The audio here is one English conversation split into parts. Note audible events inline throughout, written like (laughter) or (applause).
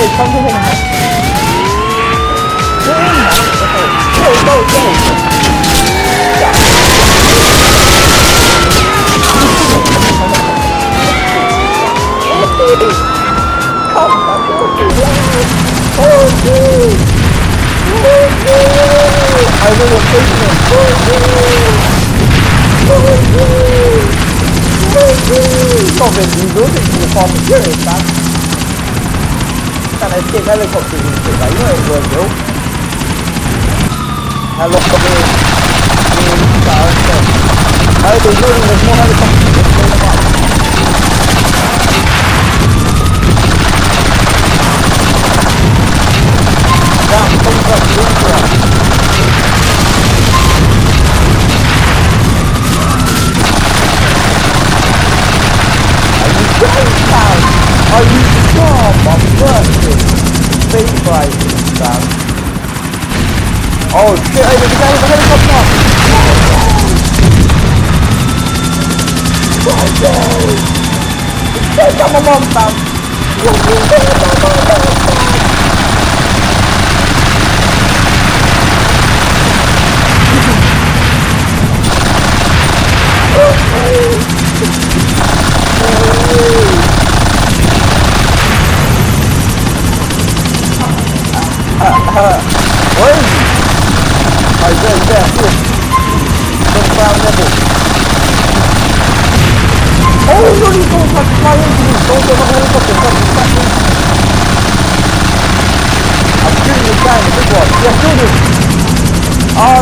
was something I... Go, go, go! I will replace him. Oh, to Diesel, thank you for the. Can I escape helicopter in this? I know it will, bro. Helicopter. I don't know, there's more helicopters. Let's blow them up. Down, come up, go for it. Downtown, are you sure of versus space prices, Sam? Oh shit, hey, there's a guy with a helicopter! Hey, come on, mom, Sam! Where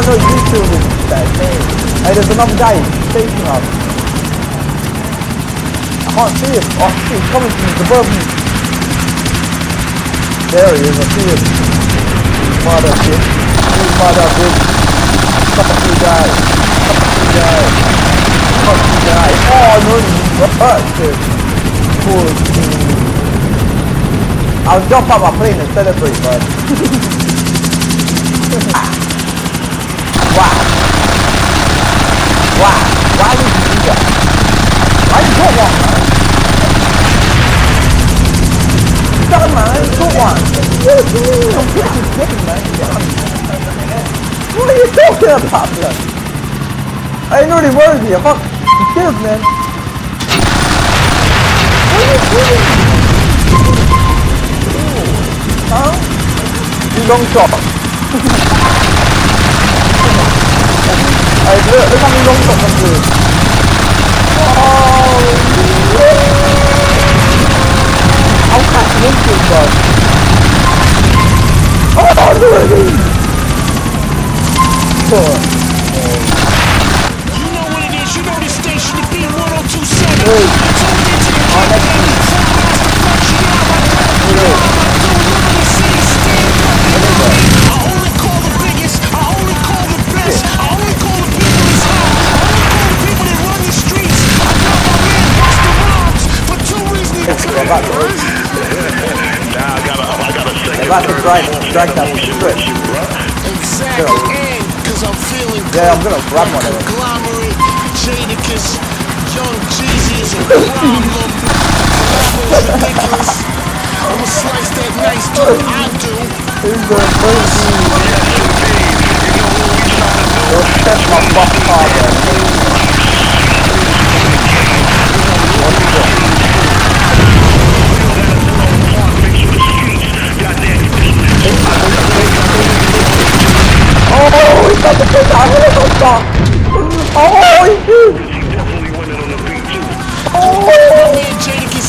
no, you killed him. That's me. Hey, there's another guy chasing us. I can't see him. Oh, shit, he's coming from. He's above me. There he is. I see him. Mother shit. Mother bitch. Fuck you guys. Fuck you guys. Fuck you guys. Oh no, you bastard. Poor thing. I'll jump out my plane and celebrate, but. (laughs) wow. Wow. Why did you do that? Why you want man? Stop man, want. Don't get this thing, man. What are you talking about, man? I ain't really worried here. Fuck. You killed, man. What are you doing? Huh? You long shot. (laughs) Hey, look, look how many long shots I'm reasons. They're about to, Now I gotta, I gotta say they're about to drag, drag that strip. Exactly, and cause I'm feeling Yeah, I'm gonna grab one of them. conglomerate, Jadakiss, Young Jeezy is a (laughs) problem. Collabo's ridiculous. I'ma slice that nice dude I do. Who's the first They'll set my fuck car there.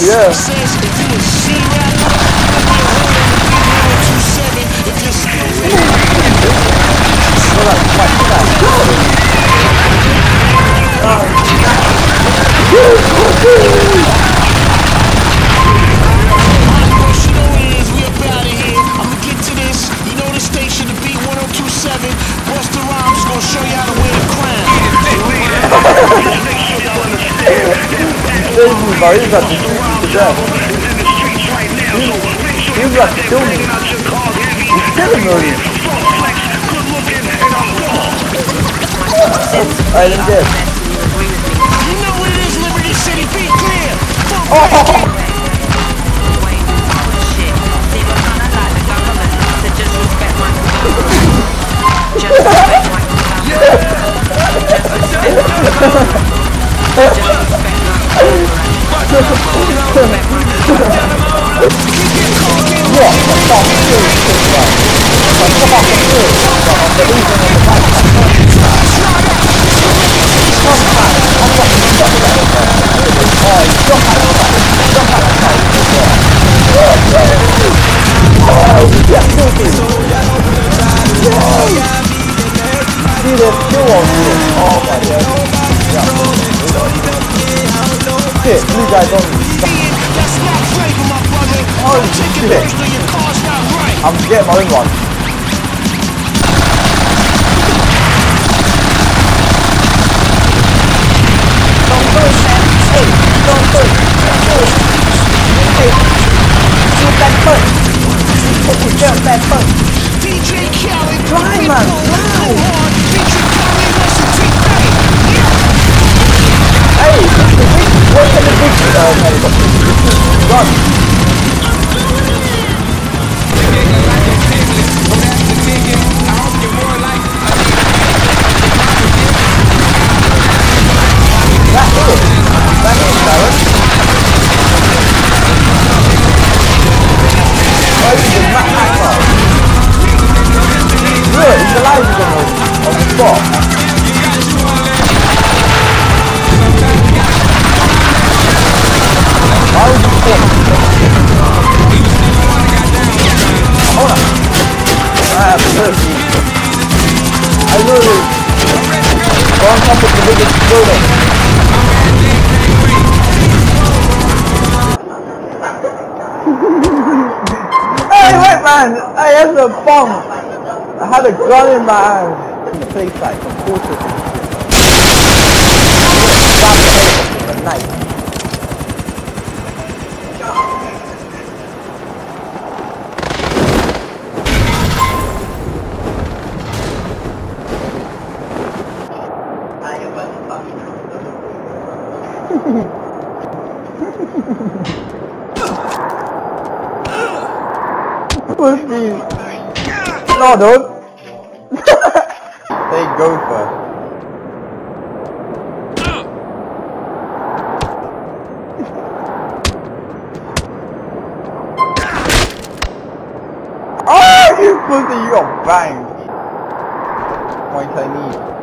Yeah. Bro. He's got to shoot me to death. He's got to kill me. He's killing me. Alright, I'm dead. You know what it is, Liberty City, be clear. Oh, See you. Oh my god. Yeah. Shit, blue guy's brother. Oh, shit. I'm getting my own one. In man! I had a bomb. I had a gun in my hand. In the place like some bullshit. Grab the helicopter with a (laughs) Pussy. No, dude. they go first. Oh, you pussy, you got banged. Point I need.